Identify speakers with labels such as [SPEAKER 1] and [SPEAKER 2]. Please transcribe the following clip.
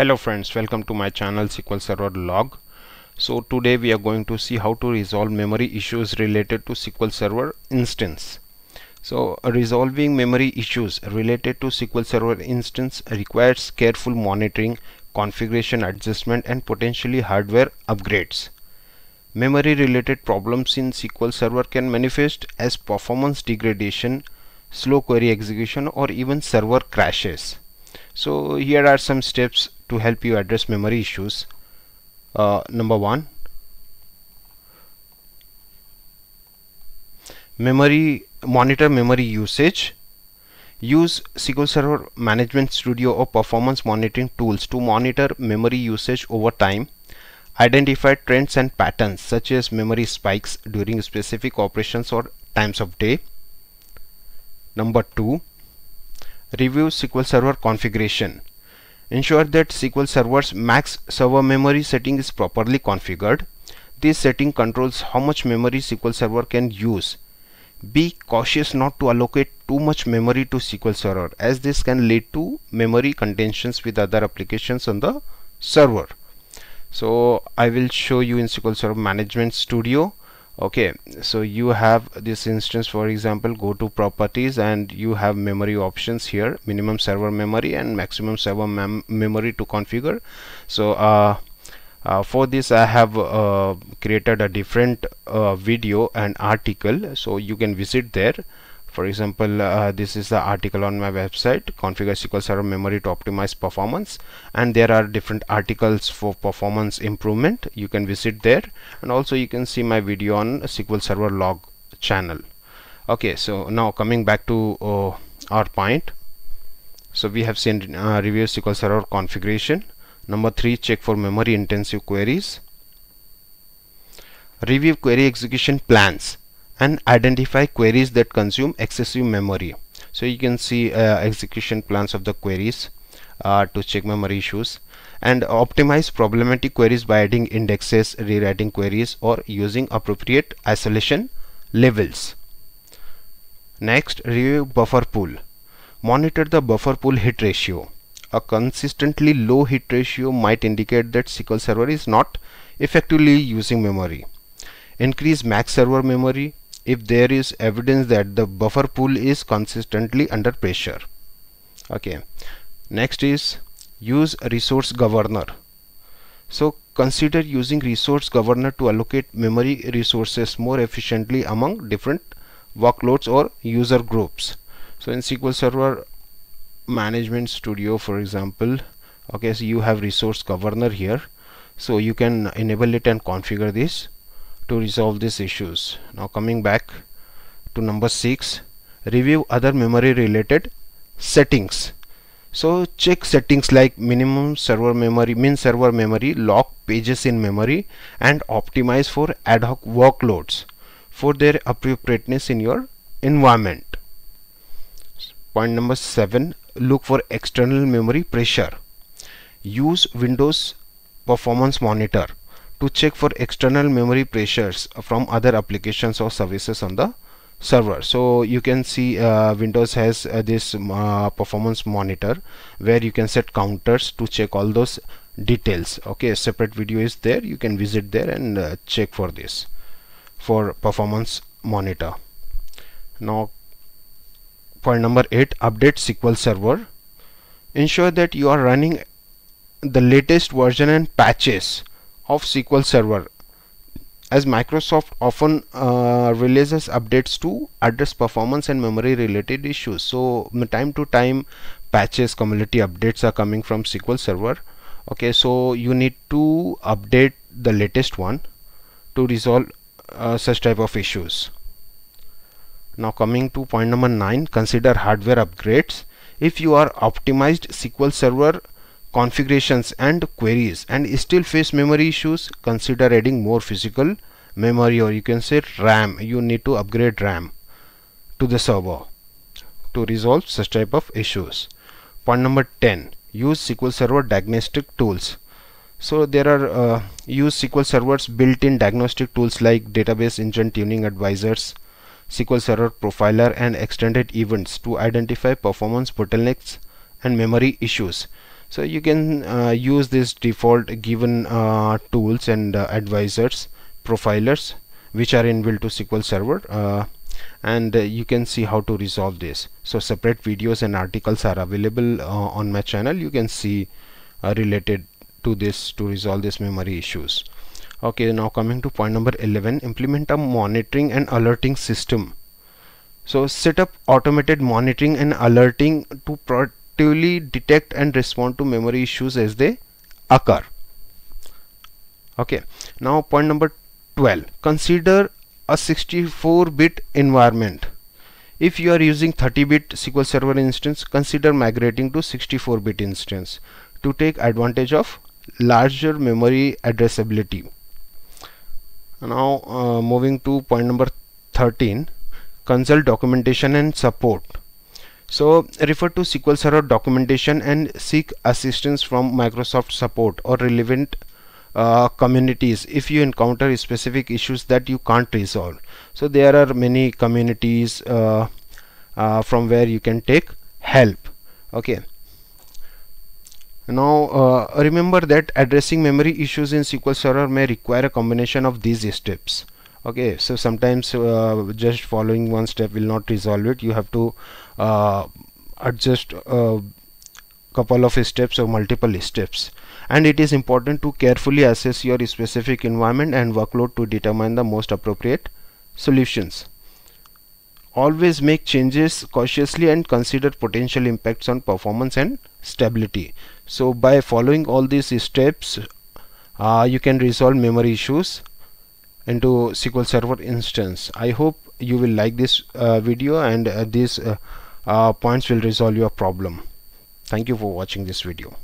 [SPEAKER 1] Hello friends, welcome to my channel SQL Server Log. So today we are going to see how to resolve memory issues related to SQL Server instance. So resolving memory issues related to SQL Server instance requires careful monitoring, configuration adjustment and potentially hardware upgrades. Memory related problems in SQL Server can manifest as performance degradation, slow query execution or even server crashes. So here are some steps to help you address memory issues. Uh, number one, memory monitor memory usage. Use SQL Server Management Studio or performance monitoring tools to monitor memory usage over time. Identify trends and patterns such as memory spikes during specific operations or times of day. Number two, review SQL Server configuration. Ensure that SQL Server's max server memory setting is properly configured. This setting controls how much memory SQL Server can use. Be cautious not to allocate too much memory to SQL Server as this can lead to memory contentions with other applications on the server. So I will show you in SQL Server Management Studio okay so you have this instance for example go to properties and you have memory options here minimum server memory and maximum server mem memory to configure. So uh, uh, for this I have uh, created a different uh, video and article. So you can visit there for example uh, this is the article on my website configure SQL Server memory to optimize performance and there are different articles for performance improvement. You can visit there and also you can see my video on SQL Server log channel. Okay so now coming back to uh, our point. So we have seen uh, review SQL Server configuration. Number three check for memory intensive queries. Review query execution plans and identify queries that consume excessive memory. So you can see uh, execution plans of the queries uh, to check memory issues and optimize problematic queries by adding indexes rewriting queries or using appropriate isolation levels. Next review buffer pool. Monitor the buffer pool hit ratio. A consistently low hit ratio might indicate that SQL Server is not effectively using memory. Increase max server memory if there is evidence that the buffer pool is consistently under pressure. Okay. Next is use resource governor. So consider using resource governor to allocate memory resources more efficiently among different workloads or user groups. So in SQL Server management studio for example okay so you have resource governor here. So you can enable it and configure this to resolve these issues. Now coming back to number 6 review other memory related settings. So check settings like minimum server memory min server memory lock pages in memory and optimize for ad hoc workloads for their appropriateness in your environment. Point number 7 look for external memory pressure. Use windows performance monitor to check for external memory pressures from other applications or services on the server. So you can see uh, windows has uh, this uh, performance monitor where you can set counters to check all those details. Okay a separate video is there. You can visit there and uh, check for this for performance monitor. Now point number 8 update SQL server. Ensure that you are running the latest version and patches of SQL Server. As Microsoft often uh, releases updates to address performance and memory related issues so time to time patches cumulative updates are coming from SQL Server. Okay so you need to update the latest one to resolve uh, such type of issues. Now coming to point number 9 consider hardware upgrades. If you are optimized SQL Server configurations and queries and still face memory issues consider adding more physical memory or you can say RAM. You need to upgrade RAM to the server to resolve such type of issues. Point number 10 use SQL Server diagnostic tools. So there are uh, use SQL Server's built-in diagnostic tools like database engine tuning advisors SQL Server profiler and extended events to identify performance bottlenecks and memory issues so you can uh, use this default given uh, tools and uh, advisors profilers which are inbuilt to SQL Server uh, and uh, you can see how to resolve this. So separate videos and articles are available uh, on my channel. You can see related to this to resolve this memory issues. Okay now coming to point number 11 implement a monitoring and alerting system. So set up automated monitoring and alerting to detect and respond to memory issues as they occur. Okay. Now point number 12 consider a 64-bit environment. If you are using 30-bit SQL Server instance consider migrating to 64-bit instance to take advantage of larger memory addressability. Now uh, moving to point number 13 consult documentation and support so refer to SQL Server documentation and seek assistance from Microsoft support or relevant uh, communities if you encounter specific issues that you can't resolve. So there are many communities uh, uh, from where you can take help. Okay. Now uh, remember that addressing memory issues in SQL Server may require a combination of these steps okay so sometimes uh, just following one step will not resolve it. You have to uh, adjust a couple of steps or multiple steps. And it is important to carefully assess your specific environment and workload to determine the most appropriate solutions. Always make changes cautiously and consider potential impacts on performance and stability. So by following all these steps uh, you can resolve memory issues into SQL Server instance. I hope you will like this uh, video and uh, these uh, uh, points will resolve your problem. Thank you for watching this video